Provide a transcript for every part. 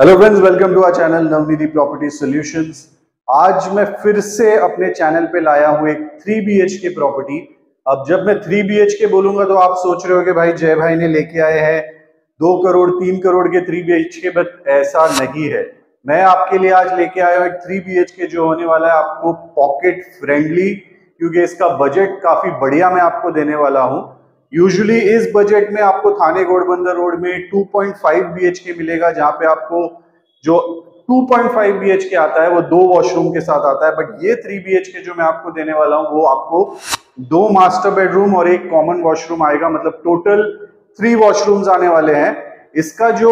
Hello friends welcome to our channel Navnidhi property solutions आज मैं फिर से अपने चैनल पे लाया हूँ एक three B H K property अब जब मैं थ्री बी एच के बोलूँगा तो आप सोच रहे हो कि भाई जय भाई ने लेके आए हैं। दो करोड़, तीन करोड़ के three B H K but ऐसा नहीं है। मैं आपके लिए आज लेके आया हूँ एक थ्री बी एच के जो होने वाला है आपको पॉकेट फ्रेंडली क्योंकि इसका बजट काफ़ी बढ़िया मैं आपको देने वाला हूँ। यूजुअली इस बजट में आपको थाने गोड़बंदर रोड में 2.5 बीएचके मिलेगा, जहाँ पे आपको जो 2.5 बीएचके आता है, वो दो वॉशरूम के साथ आता है। बट ये 3 बीएचके जो मैं आपको देने वाला हूँ, वो आपको दो मास्टर बेडरूम और एक कॉमन वॉशरूम आएगा। मतलब टोटल थ्री वॉशरूम्स आने वाले हैं। इसका जो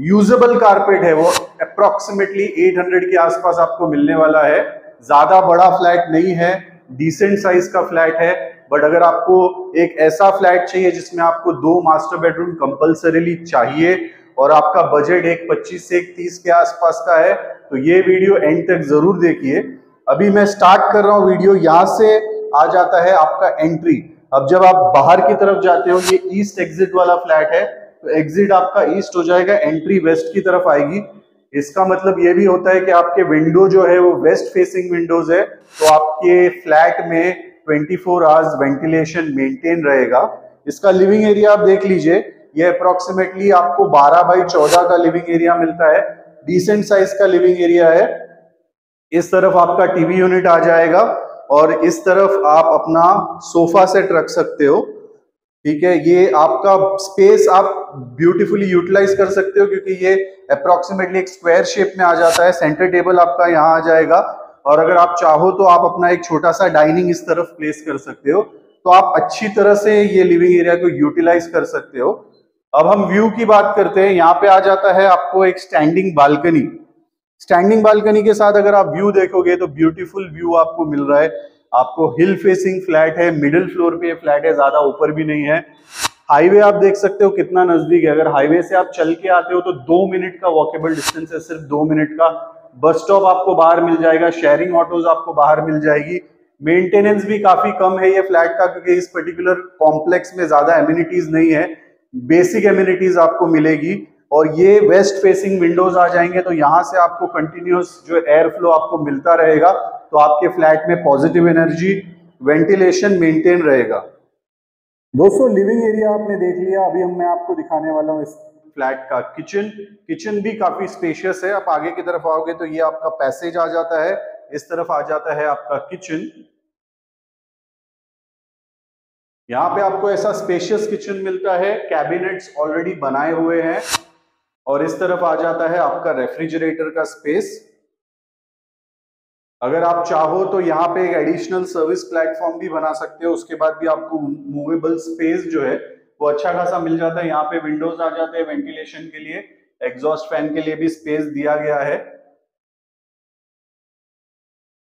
यूजेबल कारपेट है, वो अप्रोक्सीमेटली 800 के आसपास आपको मिलने वाला है। ज़्यादा बड़ा फ्लैट नहीं है डिसेंट साइज़ का फ्लैट है। बट अगर आपको एक ऐसा फ्लैट चाहिए जिसमें आपको दो मास्टर बेडरूम कंपलसरीली चाहिए और आपका बजट एक 25 से एक 30 के आसपास का है तो ये वीडियो एंड तक ज़रूर देखिए। अभी मैं स्टार्ट कर रहा हूँ वीडियो यहाँ से आ जाता है आपका एंट्री अब जब आप बाहर की तरफ़ जाते हो, ये ईस्ट एग्जिट वाला फ्लैट है तो एग्जिट आपका ईस्ट हो जाएगा एंट्री वेस्ट की तरफ़ आएगी। इसका मतलब ये भी होता है कि आपके विंडो जो है वो वेस्ट फेसिंग विंडोज़ है तो आपके फ्लैट में 24 फोर आवर्स वेंटिलेशन मेंटेन रहेगा। इसका लिविंग एरिया आप देख लीजिए, ये अप्रोक्सीमेटली आपको 12 बाई 14 का लिविंग एरिया मिलता है। डिसेंट साइज़ का लिविंग एरिया है। इस तरफ़ आपका टीवी यूनिट आ जाएगा और इस तरफ़ आप अपना सोफा सेट रख सकते हो। ठीक है, ये आपका स्पेस आप ब्यूटीफुली यूटिलाइज कर सकते हो क्योंकि ये अप्रोक्सीमेटली एक स्क्वायर शेप में आ जाता है। सेंटर टेबल आपका यहाँ आ जाएगा। और अगर आप चाहो तो आप अपना एक छोटा सा डाइनिंग इस तरफ़ प्लेस कर सकते हो। तो आप अच्छी तरह से ये लिविंग एरिया को यूटिलाइज कर सकते हो। अब हम व्यू की बात करते हैं। यहाँ पे आ जाता है आपको एक स्टैंडिंग बालकनी स्टैंडिंग बालकनी के साथ अगर आप व्यू देखोगे तो ब्यूटीफुल व्यू आपको मिल रहा है। आपको हिल फेसिंग फ्लैट है। मिडिल फ्लोर पे फ्लैट है। ज़्यादा ऊपर भी नहीं है। हाईवे आप देख सकते हो कितना नज़दीक है। अगर हाईवे से आप चल के आते हो तो दो मिनट का वॉकेबल डिस्टेंस है। सिर्फ़ दो मिनट का। बस स्टॉप आपको बाहर मिल जाएगा शेयरिंग ऑटोज आपको बाहर मिल जाएगी। मेंटेनेंस भी काफ़ी कम है ये फ्लैट का, क्योंकि इस पर्टिकुलर कॉम्प्लेक्स में ज़्यादा एम्यूनिटीज नहीं है। बेसिक एम्यूनिटीज आपको मिलेगी। और ये वेस्ट फेसिंग विंडोज़ आ जाएँगे तो यहाँ से आपको कंटिन्यूस जो एयर फ्लो आपको मिलता रहेगा तो आपके फ्लैट में पॉजिटिव एनर्जी वेंटिलेशन मेंटेन रहेगा। दोस्तों लिविंग एरिया आपने देख लिया। अभी हम मैं आपको दिखाने वाला हूँ इस फ्लैट का। किचन किचन भी काफ़ी स्पेशियस है। आप आगे की तरफ़ आओगे तो ये आपका पैसेज आ जाता है। इस तरफ़ आ जाता है आपका किचन यहाँ पे आपको ऐसा स्पेशियस किचन मिलता है। कैबिनेट्स ऑलरेडी बनाए हुए हैं। और इस तरफ़ आ जाता है आपका रेफ्रिजरेटर का स्पेस अगर आप चाहो तो यहाँ पे एक एडिशनल सर्विस प्लेटफॉर्म भी बना सकते हो। उसके बाद भी आपको मूवेबल स्पेस जो है वो अच्छा खासा मिल जाता है। यहाँ पे विंडोज़ आ जाते हैं वेंटिलेशन के लिए। एग्जॉस्ट फ़ैन के लिए भी स्पेस दिया गया है।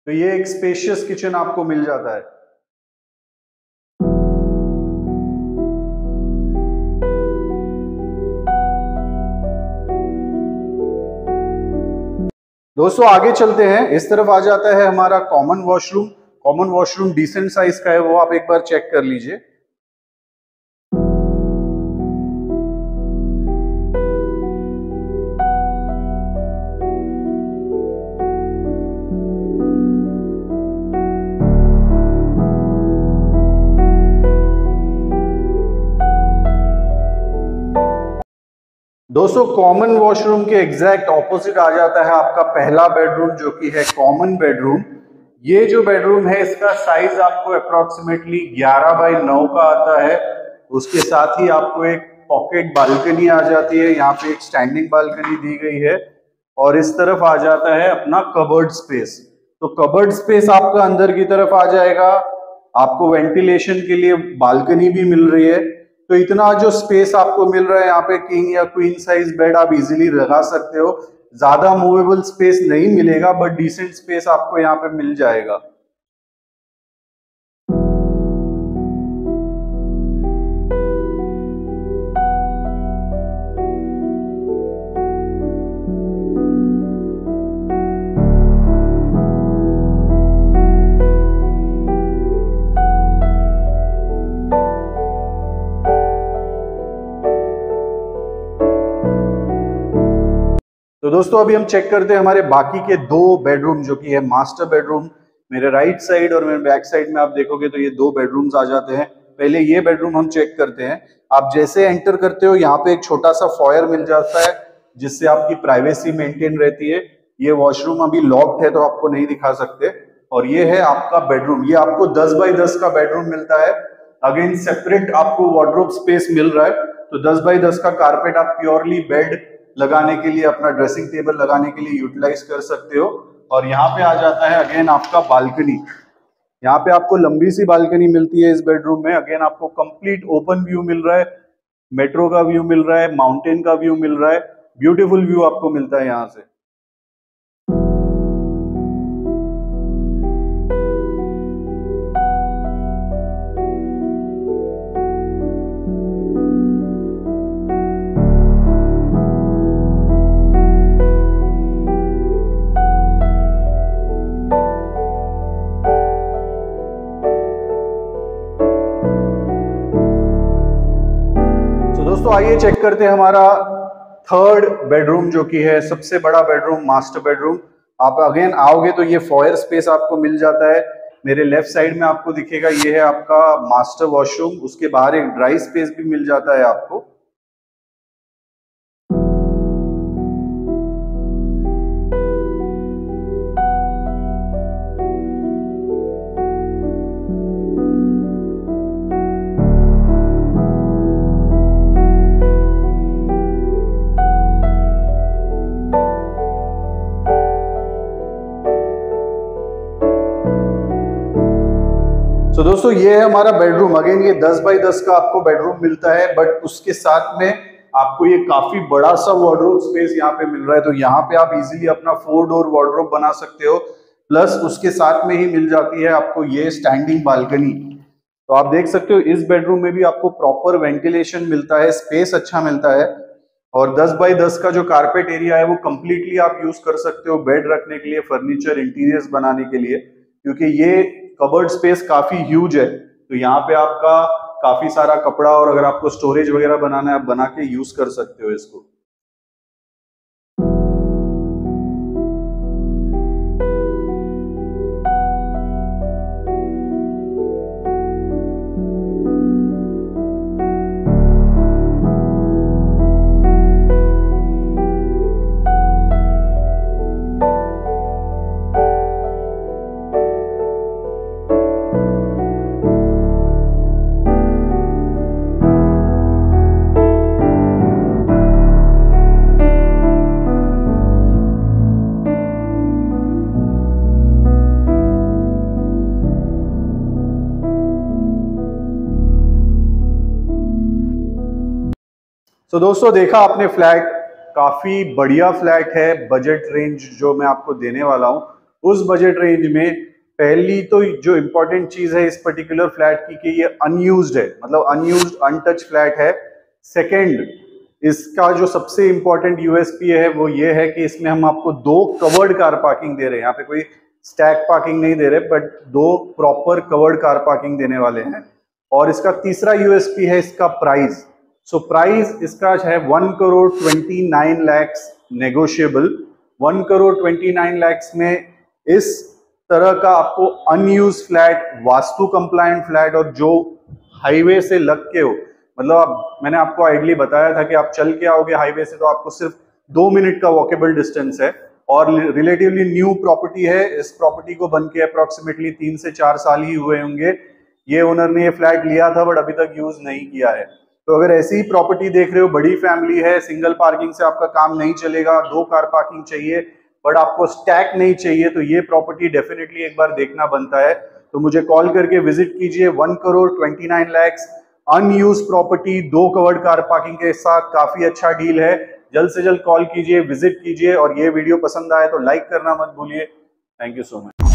तो ये एक स्पेशियस किचन आपको मिल जाता है। दोस्तों, आगे चलते हैं। इस तरफ़ आ जाता है हमारा common washroom common washroom decent size का है, वो आप एक बार चेक कर लीजिए। दोस्तों कॉमन वॉशरूम के एग्जैक्ट ऑपोजिट आ जाता है आपका पहला बेडरूम जो कि है कॉमन बेडरूम ये जो बेडरूम है, इसका साइज़ आपको अप्रोक्सीमेटली 11 बाई 9 का आता है। उसके साथ ही आपको एक पॉकेट बालकनी आ जाती है। यहाँ पे एक स्टैंडिंग बालकनी दी गई है और इस तरफ़ आ जाता है अपना कबर्ड स्पेस तो कबर्ड स्पेस आपका अंदर की तरफ़ आ जाएगा। आपको वेंटिलेशन के लिए बालकनी भी मिल रही है। तो इतना जो स्पेस आपको मिल रहा है यहाँ पे किंग या क्वीन साइज़ बेड आप इजिली लगा सकते हो। ज़्यादा मूवेबल स्पेस नहीं मिलेगा बट डिसेंट स्पेस आपको यहाँ पे मिल जाएगा। तो दोस्तों, अभी हम चेक करते हैं हमारे बाकी के दो बेडरूम जो कि है मास्टर बेडरूम मेरे राइट साइड और मेरे बैक साइड में आप देखोगे तो ये दो बेडरूम्स आ जाते हैं। पहले ये बेडरूम हम चेक करते हैं। आप जैसे एंटर करते हो, यहाँ पे एक छोटा सा फॉयर मिल जाता है, जिससे आपकी प्राइवेसी मेंटेन रहती है। ये वॉशरूम अभी लॉक्ड है तो आपको नहीं दिखा सकते। और ये है आपका बेडरूम ये आपको 10 बाई 10 का बेडरूम मिलता है। अगेन सेपरेट आपको वार्ड्रोब स्पेस मिल रहा है। तो 10 बाई 10 का कारपेट आप प्योरली बेड लगाने के लिए, अपना ड्रेसिंग टेबल लगाने के लिए यूटिलाइज कर सकते हो। और यहाँ पे आ जाता है अगेन आपका बालकनी यहाँ पे आपको लंबी सी बालकनी मिलती है इस बेडरूम में। अगेन आपको कंप्लीट ओपन व्यू मिल रहा है। मेट्रो का व्यू मिल रहा है। माउंटेन का व्यू मिल रहा है। ब्यूटीफुल व्यू आपको मिलता है यहाँ से। दोस्तों, आइए चेक करते हैं हमारा थर्ड बेडरूम जो कि है, सबसे बड़ा बेडरूम मास्टर बेडरूम आप अगेन आओगे तो ये फॉयर स्पेस आपको मिल जाता है। मेरे लेफ़्ट साइड में आपको दिखेगा, ये है आपका मास्टर वॉशरूम उसके बाहर एक ड्राई स्पेस भी मिल जाता है आपको। तो दोस्तों, ये है हमारा बेडरूम अगेन ये 10 बाई 10 का आपको बेडरूम मिलता है बट उसके साथ में आपको ये काफ़ी बड़ा सा वार्ड्रोब स्पेस यहाँ पे मिल रहा है। तो यहाँ पे आप इजीली अपना फोर डोर वार्ड्रोब बना सकते हो प्लस उसके साथ में ही मिल जाती है आपको ये स्टैंडिंग बालकनी तो आप देख सकते हो, इस बेडरूम में भी आपको प्रॉपर वेंटिलेशन मिलता है स्पेस अच्छा मिलता है। और 10 बाई 10 का जो कारपेट एरिया है, वो कंप्लीटली आप यूज़ कर सकते हो बेड रखने के लिए फर्नीचर इंटीरियर्स बनाने के लिए। क्योंकि ये कबर्ड स्पेस काफ़ी ह्यूज है। तो यहाँ पे आपका काफ़ी सारा कपड़ा और अगर आपको स्टोरेज वगैरह बनाना है, आप बना के यूज़ कर सकते हो इसको। तो दोस्तों, देखा आपने फ्लैट काफ़ी बढ़िया फ्लैट है बजट रेंज जो मैं आपको देने वाला हूँ। उस बजट रेंज में पहली तो जो इंपॉर्टेंट चीज़ है इस पर्टिकुलर फ्लैट की कि ये अनयूज्ड है। मतलब अनयूज्ड अनटच फ्लैट है। सेकंड इसका जो सबसे इंपॉर्टेंट यूएसपी है, वो ये है कि इसमें हम आपको दो कवर्ड कार पार्किंग दे रहे हैं। यहाँ पे कोई स्टैक पार्किंग नहीं दे रहे बट दो प्रॉपर कवर्ड कार पार्किंग देने वाले हैं। और इसका तीसरा यूएसपी है, इसका प्राइस सो प्राइस इसका है one crore twenty nine lakhs negotiable one crore twenty nine lakhs में इस तरह का आपको unused flat vastu compliant flat और जो हाईवे से लग के हो मतलब आप, मैंने आपको आइडली बताया था कि आप चल के आओगे हाईवे से तो आपको सिर्फ़ दो मिनट का वॉकेबल डिस्टेंस है। और रिलेटिवली न्यू प्रॉपर्टी है, इस प्रॉपर्टी को बन के अप्रोक्सीमेटली तीन से चार साल ही हुए होंगे। ये ओनर ने ये फ्लैट लिया था बट अभी तक यूज़ नहीं किया है। तो अगर ऐसी ही प्रॉपर्टी देख रहे हो, बड़ी फैमिली है सिंगल पार्किंग से आपका काम नहीं चलेगा, दो कार पार्किंग चाहिए बट आपको स्टैक नहीं चाहिए तो ये प्रॉपर्टी डेफिनेटली एक बार देखना बनता है। तो मुझे कॉल करके विज़िट कीजिए one crore twenty nine lakhs unused property दो कवर्ड कार पार्किंग के साथ काफ़ी अच्छा डील है। जल्द से जल्द कॉल कीजिए विज़िट कीजिए, और ये वीडियो पसंद आए तो लाइक करना मत भूलिए। Thank you so much